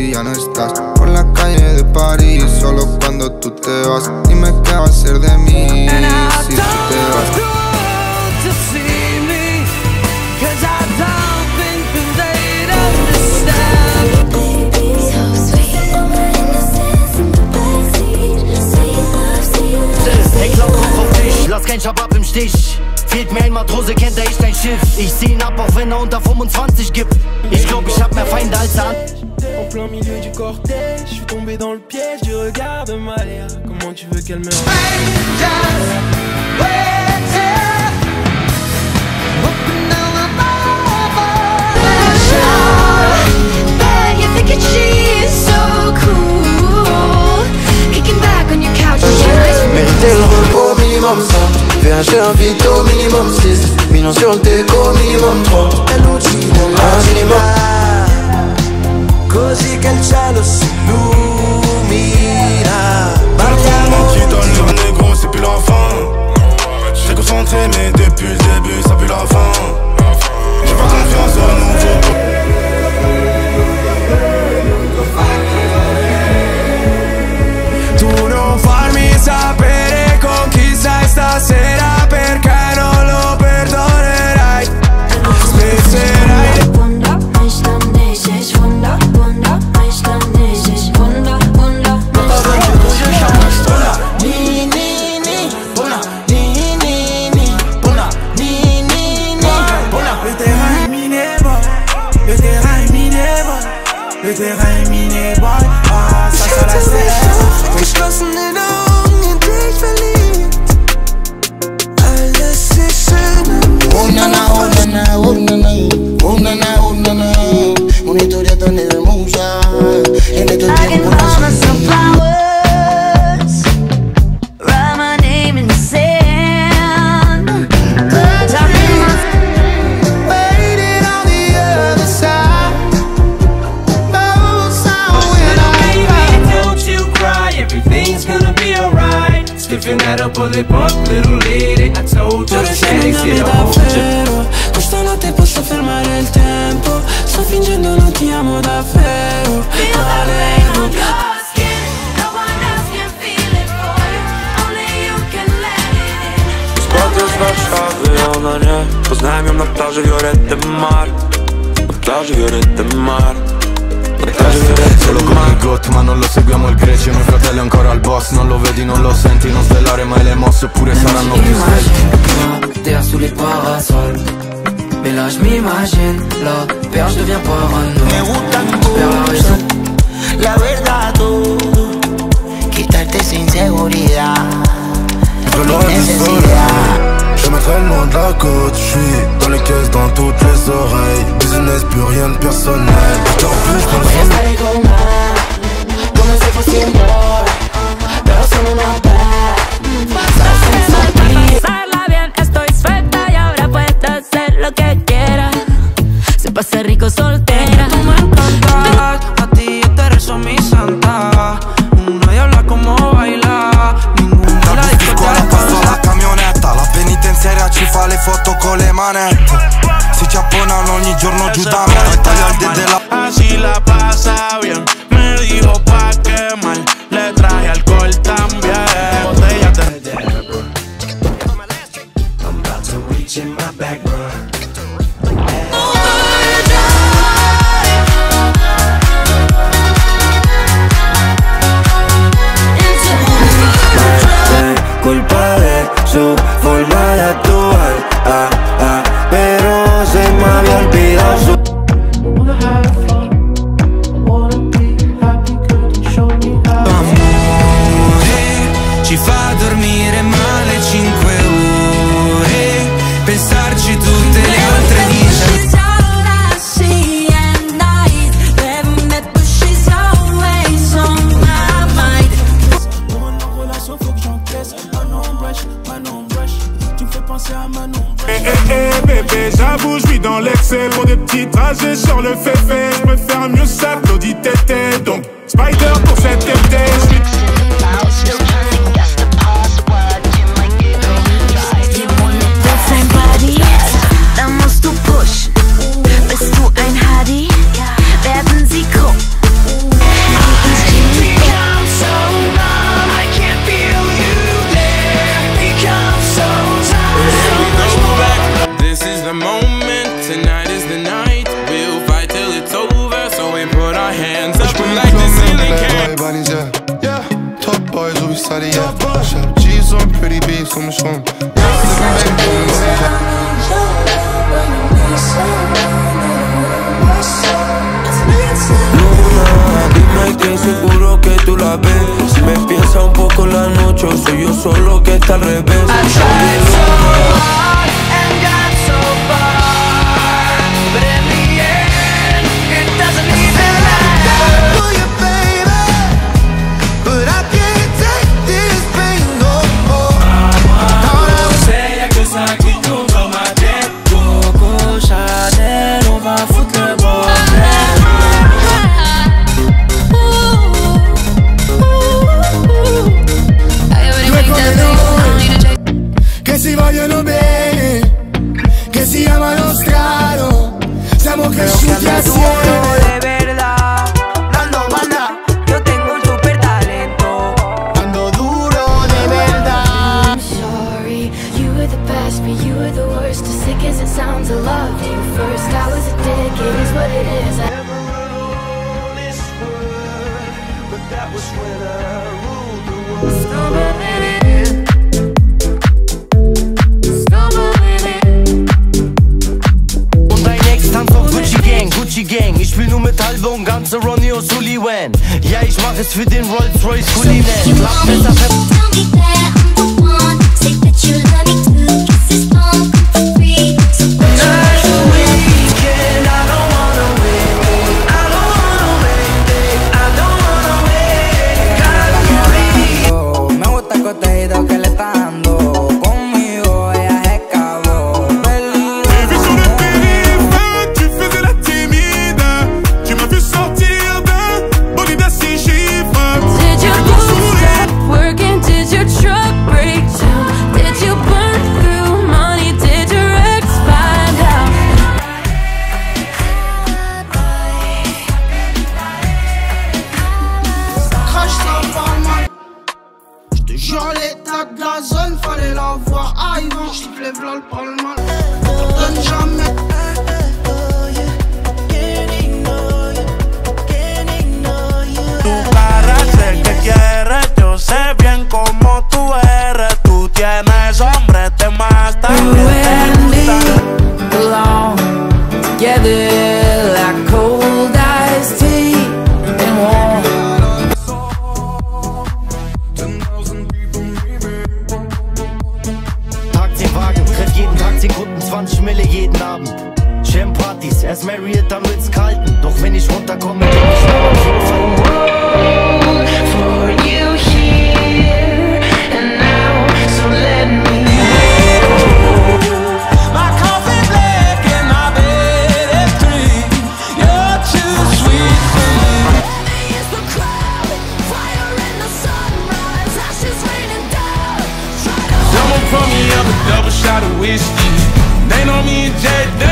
si ya no estás. Por la calle de París, solo cuando tú te vas. Dime qué va a ser de mí si tú te vas. Hey, Clown, Kopf auf dich, lass kein Schabab im Stich. Fehlt mir ein Matrose, kennt er ich dein Schiff. Ich seh ihn ab, auch wenn er unter 25 gibt. Ich glaub, ich hab mehr Feinde als er an. En plein milieu du cortège, je suis tombé dans le piège du regard de Maria. Comment tu veux qu'elle me Mériter le repos minimum. Ça VH un vito minimum. 6 Millions sur le déco minimum. 3 Un minimum Così che il cielo si illumina c'est bullet bump, little lady I told you to shit's get davvero? Questa notte posso fermare il tempo. Sto fingendo non ti amo davvero. Valevo z Warszawy, ona nie Poznałem ją na plaży Violette Mar. Violette Solo come il GOT ma non lo seguiamo il grecio Mio fratello è ancora al boss. Non lo vedi, non lo senti, non svelare mai le mosse Oppure saranno più svelti Terre sous les parasols Mais là je m'imagine La père je deviens parano Me gustan Perds la verdad tú Quitarte esa inseguridad vu Necesidad Traîne loin de la côte, je suis dans les caisses, dans toutes les oreilles. Business, plus rien de personnel. Dors plus, je Voy Stop. Dans l'excès Pour des petits trajets sur le féfé. Je préfère mieux ça que l'audit Donc, Spider yeah. Yeah, top boys will be sunny, yeah. Shop G's on pretty beats on the phone. La ves. Si me piensa un poco la noche, soy yo solo que está al revés. me you were the worst As sick as it sounds, I loved you first. I was a dick, it is what it is. I never ruled this world But that was when I ruled the world. Stop it, Gucci Gang Ich spiel nur mit und ganze Ronnie O'Sullivan. Ja, ich mach es für den Rolls Royce Cullinan Mach besser, Don't be fair, I'm the one. Say that you love me. botella Genre l'état de la zone, fallait la voir arrivant. Plais v'là le le mal. Donne jamais. Que quieres, yo sé bien cómo tú eres. Tú tienes hombre, te. dead.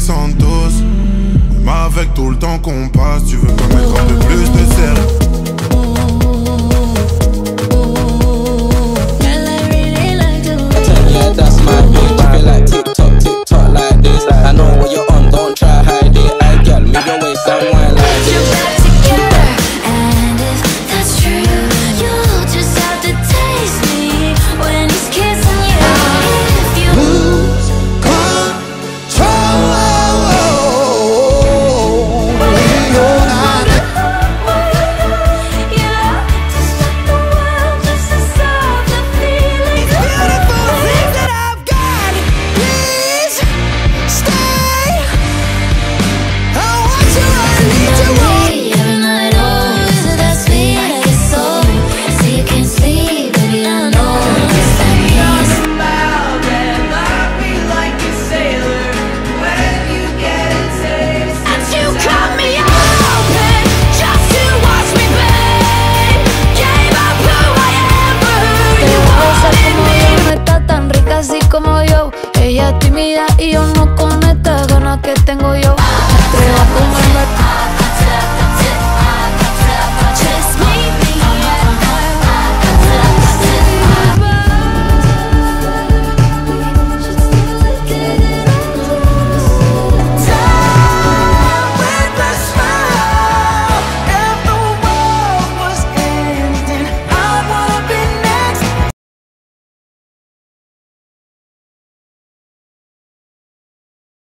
312 avec tout le temps qu'on passe Tu veux pas mettre de